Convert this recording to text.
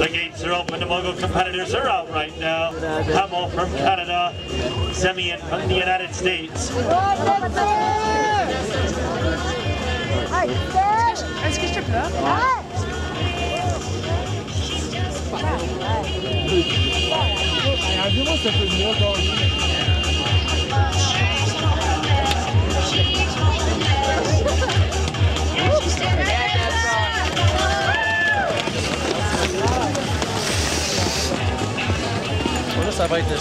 The gates are open. The mogul competitors are out right now. Hamel from Canada, Dziemian from the United States. Est-ce que je te pleure ça, va être le